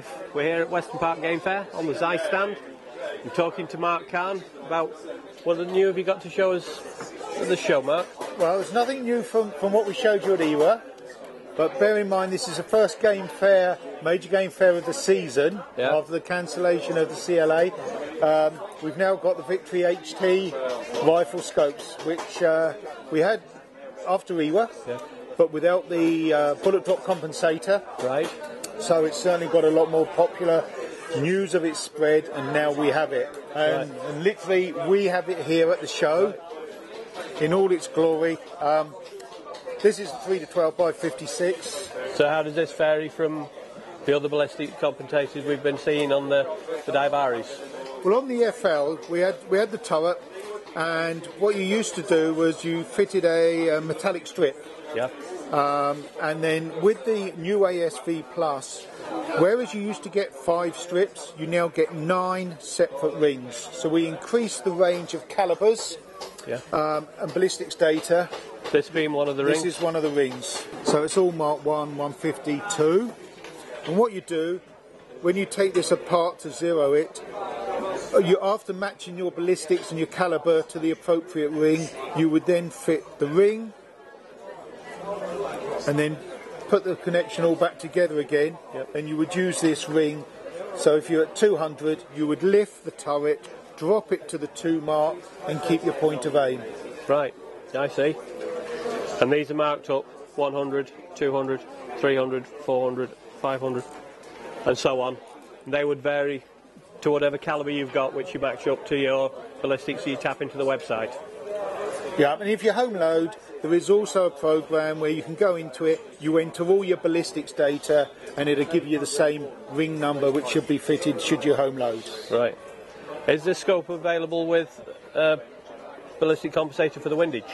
Weston Park Game Fair on the Zeiss stand. I'm talking to Mark Karn about what the new have you got to show us at the show, Mark? Well, there's nothing new from, from what we showed you at IWA, but bear in mind this is the first game fair, major game fair of the season Yeah. after the cancellation of the CLA. Um, we've now got the Victory HT rifle scopes, which uh, we had after IWA, Yeah. but without the uh, bullet drop compensator. Right. So it's certainly got a lot more popular. News of its spread, and now we have it. And, and literally, we have it here at the show in all its glory. Um, this is 3 to 12 by 56. So how does this vary from the other ballistic compensators we've been seeing on the, the Diavaris? Well, on the FL, we had we had the turret, and what you used to do was you fitted a, uh metallic strip, Yeah. Um, and then with the new ASV Plus, whereas you used to get five strips, you now get nine separate rings. So we increase the range of calibers Yeah. um, and ballistics data. this being one of the rings? This is one of the rings. So it's all Mark 1, 152. And what you do, when you take this apart to zero it, uh, you after matching your ballistics and your caliber to the appropriate ring, you would then fit the ring and then put the connection all back together again. Yep. And you would use this ring. So if you're at 200, you would lift the turret, drop it to the two mark, and keep your point of aim. Right. I see. And these are marked up 100, 200, 300, 400, 500, and so on. And they would vary to whatever caliber you've got, which you match up to your ballistics you tap into the website. Yeah, and if you home load, there is also a program where you can go into it, you enter all your ballistics data, and it'll give you the same ring number which should be fitted should you home load. Right. Is this scope available with uh, ballistic compensator for the windage?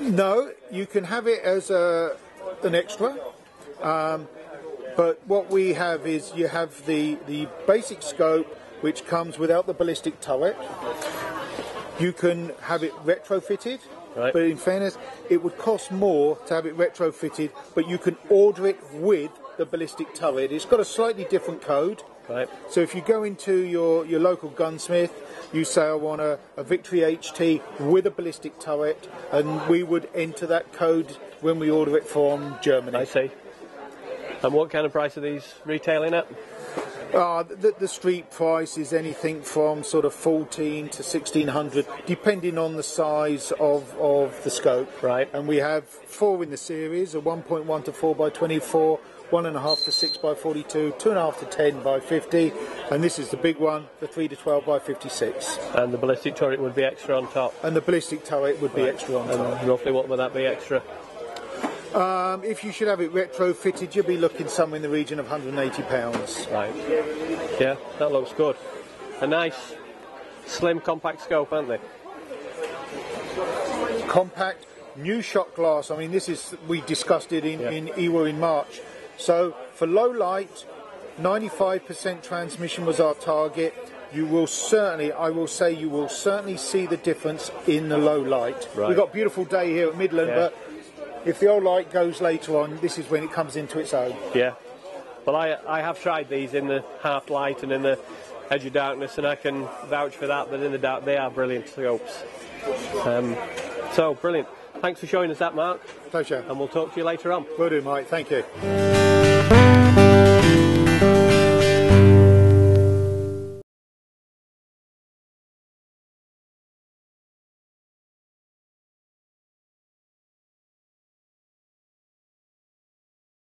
No, you can have it as a, an extra. Um, but what we have is you have the, the basic scope which comes without the ballistic turret. You can have it retrofitted, Right. but in fairness, it would cost more to have it retrofitted, but you can order it with the ballistic turret. It's got a slightly different code. Right. So if you go into your, your local gunsmith, you say I want a, a Victory HT with a ballistic turret, and we would enter that code when we order it from Germany. I see. And what kind of price are these retailing at? Uh, the, the street price is anything from sort of 14 to 1600, depending on the size of, of the scope. Right. And we have four in the series: a 1.1 to 4 by 24, one and a half to 6 by 42, two and a half to 10 by 50, and this is the big one, the 3 to 12 by 56. And the ballistic turret would be extra on top. And the ballistic turret would be extra on top. And roughly what would that be extra? Um, if you should have it retrofitted, you'll be looking somewhere in the region of 180 pounds. Right. Yeah, that looks good. A nice, slim, compact scope, aren't they? compact, new Schott glass. I mean, this is we discussed it in Yeah. in IWA in March. So for low light, 95% transmission was our target. You will certainly, I will say, you will certainly see the difference in the low light. Right. We've got a beautiful day here at Midland, Yeah. but if the old light goes later on, this is when it comes into its own. Yeah. Well, I, I have tried these in the half light and in the edge of darkness, and I can vouch for that. That in the dark, they are brilliant scopes. Um, so brilliant. Thanks for showing us that, Mark, Pleasure. and we'll talk to you later on. Will do, Mike. Thank you.